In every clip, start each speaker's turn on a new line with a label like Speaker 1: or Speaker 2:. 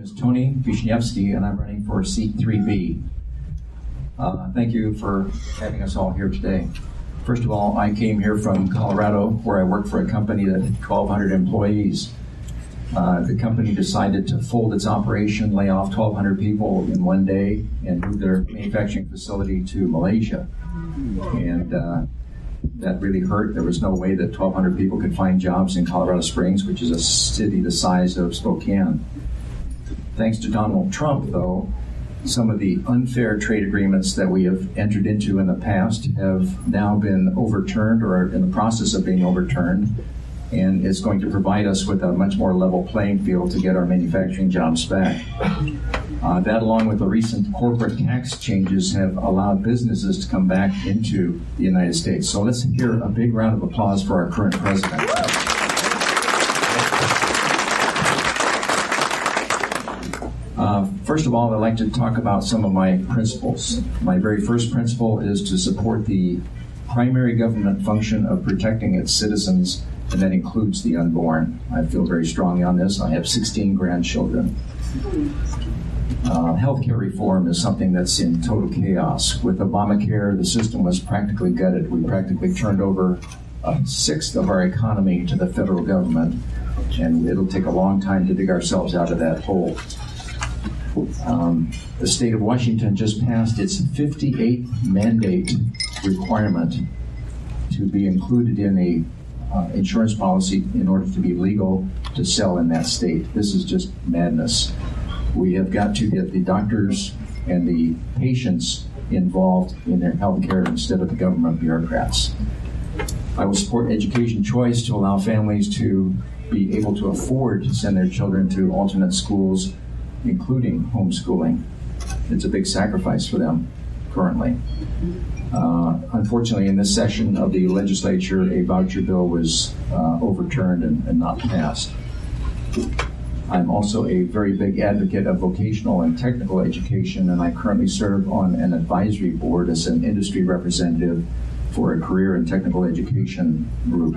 Speaker 1: is Tony Wisniewski, and I'm running for seat 3B. Uh, thank you for having us all here today. First of all, I came here from Colorado, where I work for a company that had 1,200 employees. Uh, the company decided to fold its operation, lay off 1,200 people in one day, and move their manufacturing facility to Malaysia. And uh, that really hurt. There was no way that 1,200 people could find jobs in Colorado Springs, which is a city the size of Spokane. Thanks to Donald Trump, though, some of the unfair trade agreements that we have entered into in the past have now been overturned or are in the process of being overturned and it's going to provide us with a much more level playing field to get our manufacturing jobs back. Uh, that, along with the recent corporate tax changes, have allowed businesses to come back into the United States. So let's hear a big round of applause for our current president. Uh, first of all, I'd like to talk about some of my principles. My very first principle is to support the primary government function of protecting its citizens, and that includes the unborn. I feel very strongly on this. I have 16 grandchildren. Uh, healthcare reform is something that's in total chaos. With Obamacare, the system was practically gutted. We practically turned over a sixth of our economy to the federal government, and it'll take a long time to dig ourselves out of that hole. Um, the state of Washington just passed its 58th mandate requirement to be included in a uh, insurance policy in order to be legal to sell in that state. This is just madness. We have got to get the doctors and the patients involved in their health care instead of the government bureaucrats. I will support education choice to allow families to be able to afford to send their children to alternate schools including homeschooling. It's a big sacrifice for them currently. Uh, unfortunately, in this session of the legislature, a voucher bill was uh, overturned and, and, not passed. I'm also a very big advocate of vocational and technical education, and I currently serve on an advisory board as an industry representative for a career and technical education group.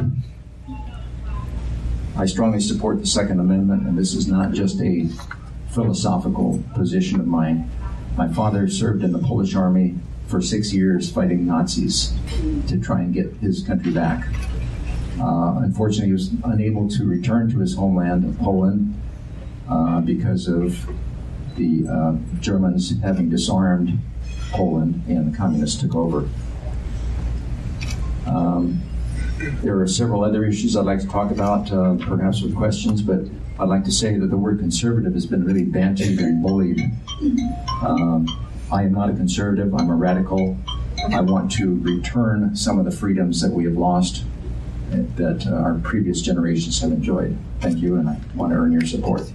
Speaker 1: I strongly support the Second Amendment, and this is not just a philosophical position of mine. My father served in the Polish army for six years fighting Nazis to try and get his country back. Uh, unfortunately, he was unable to return to his homeland of Poland uh, because of the uh, Germans having disarmed Poland and the communists took over. Um, there are several other issues I'd like to talk about, uh, perhaps with questions, but I'd like to say that the word conservative has been really bandied and bullied. Um, I am not a conservative, I'm a radical. I want to return some of the freedoms that we have lost that uh, our previous generations have enjoyed. Thank you, and I want to earn your support.